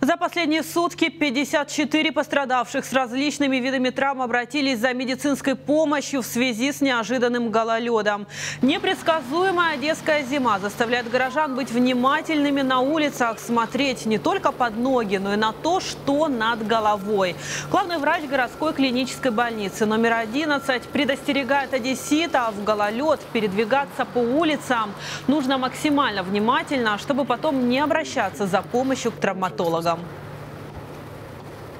За последние сутки 54 пострадавших с различными видами травм обратились за медицинской помощью в связи с неожиданным гололедом. Непредсказуемая одесская зима заставляет горожан быть внимательными на улицах, смотреть не только под ноги, но и на то, что над головой. Главный врач городской клинической больницы номер 11 предостерегает одесситов в гололед передвигаться по улицам. Нужно максимально внимательно, чтобы потом не обращаться за помощью к травматологам глазам.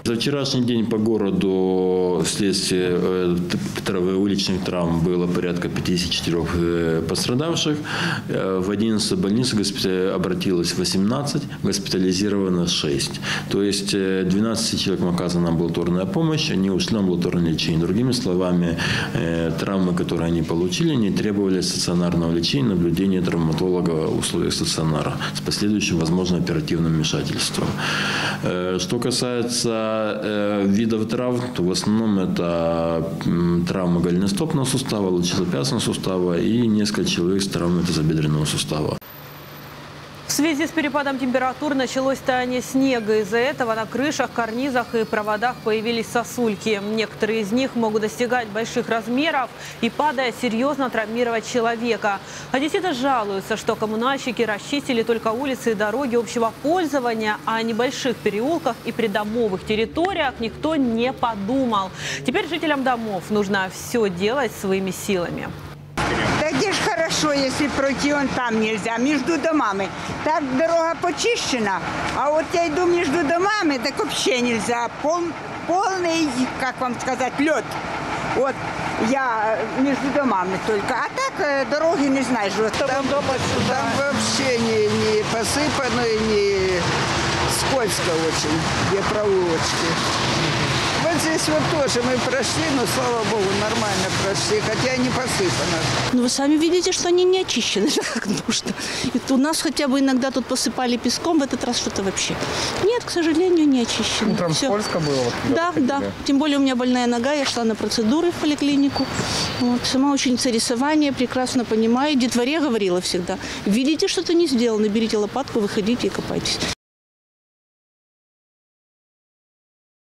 За вчерашний день по городу вследствие э, травы- уличных травм было порядка 54 э, пострадавших. Э, В 11 больниц обратилось 18, госпитализировано 6. То есть э, 12 человекам оказана амбулаторная помощь, они ушли на амбулаторное лечение. Другими словами, э, травмы, которые они получили, не требовали стационарного лечения, наблюдения травматолога в условиях стационара с последующим, возможно, оперативным вмешательством. Э, Что касается э, видов травм, то в основном это м, травмы голеностопного сустава, лучезапястного сустава и несколько человек с травмой тазобедренного сустава. Связи с перепадом температур началось таяние снега. Из-за этого на крышах, карнизах и проводах появились сосульки. Некоторые из них могут достигать больших размеров и, падая, серьезно травмировать человека. Одесситы жалуются, что коммунальщики расчистили только улицы и дороги общего пользования, а о небольших переулках и придомовых территориях никто не подумал. Теперь жителям домов нужно все делать своими силами. Да хорошо, если пройти он там нельзя, между домами. Так дорога почищена, а вот я иду между домами, так вообще нельзя. Пол, полный, как вам сказать, лед. Вот я между домами только. А так э, дороги не знаешь. Вот Там, там вообще не, не посыпано, не скользко очень, где проулочки. Здесь вот тоже мы прошли, но, слава богу, нормально прошли, хотя и не посыпано. Ну, вы сами видите, что они не очищены, как нужно. И у нас хотя бы иногда тут посыпали песком, в этот раз что-то вообще. Нет, к сожалению, не очищено. Утром Всё. скользко было? Вот, Да, выходили? да. Тем более у меня больная нога, я шла на процедуры в поликлинику. Вот. Сама ученица рисования, прекрасно понимаю. Детворе говорила всегда, видите, что-то не сделано, берите лопатку, выходите и копайтесь.